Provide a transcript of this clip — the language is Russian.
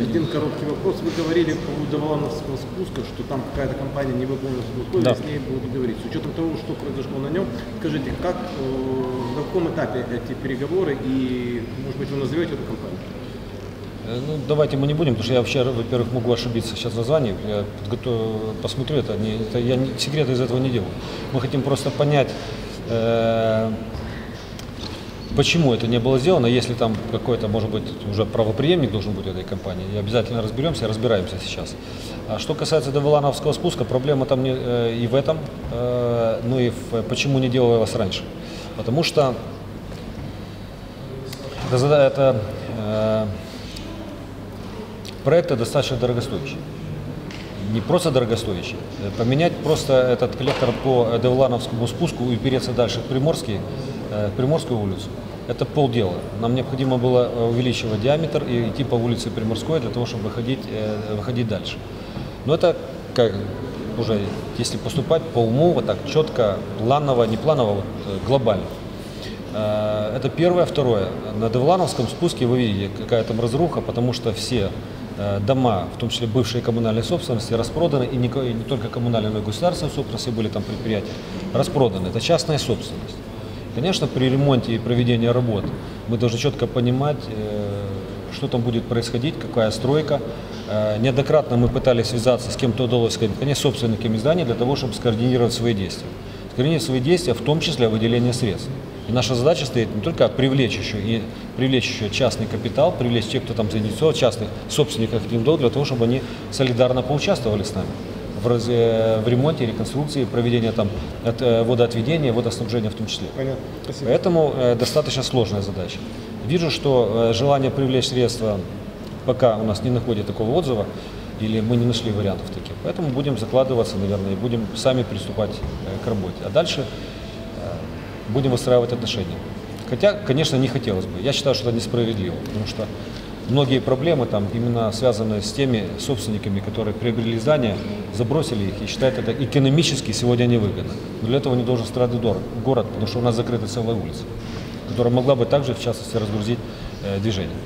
Один короткий вопрос. Вы говорили по поводу Валановского спуска, что там какая-то компания не выполнила свои условия, Да. с ней будут говорить. С учетом того, что произошло на нем, скажите, как, э, на каком этапе эти переговоры и, может быть, вы назовете эту компанию? Э, Ну, давайте мы не будем, потому что я вообще, во-первых, могу ошибиться сейчас в названии. Я подготов- посмотрю это. Не, это я не, секрета из этого не делаю. Мы хотим просто понять, э, почему это не было сделано. Если там какой-то, может быть, уже правоприемник должен быть этой компании, и обязательно разберемся, разбираемся сейчас. А что касается Деволановского спуска, проблема там не, э, и в этом, э, ну и в, почему не делалось раньше. Потому что это, это э, проекты достаточно дорогостоящие. Не просто дорогостоящие. Э, Поменять просто этот коллектор по Девлановскому спуску и переться дальше в Приморский, Приморскую улицу, это полдела. Нам необходимо было э, увеличивать диаметр и идти по улице Приморской для того, чтобы выходить, э, выходить дальше. Но это как уже, если поступать по уму, вот так четко, планово, не планово, вот, э, глобально. Э, Это первое. Второе. На Девлановском спуске вы видите, какая там разруха, потому что все э, дома, в том числе бывшие коммунальные собственности, распроданы, и не, и не только коммунальные, но и государственные собственности были там предприятия, распроданы. Это частная собственность. Конечно, при ремонте и проведении работ мы должны четко понимать, э, что там будет происходить, какая стройка. Э, Неоднократно мы пытались связаться с кем-то удалось сказать, конечно, собственниками здания для того, чтобы скоординировать свои действия. Скоординировать свои действия, в том числе выделение средств. И наша задача стоит не только привлечь еще и привлечь еще частный капитал, привлечь тех, кто там заинтересован, частных собственников для того, чтобы они солидарно поучаствовали с нами в, раз- э, в ремонте, реконструкции, проведении там от- э, водоотведения, водоснабжения в том числе. Понятно. Спасибо. Поэтому э, достаточно сложная задача. Вижу, что э, желание привлечь средства пока у нас не находит такого отзыва, или мы не нашли вариантов таких. Поэтому будем закладываться, наверное, и будем сами приступать э, к работе. А дальше э, будем выстраивать отношения. Хотя, конечно, не хотелось бы. Я считаю, что это несправедливо, потому что многие проблемы там именно связаны с теми собственниками, которые приобрели здания, забросили их и считают это экономически сегодня невыгодно. Но для этого не должен страдать город, потому что у нас закрыта целая улица, которая могла бы также, в частности, разгрузить э, движение.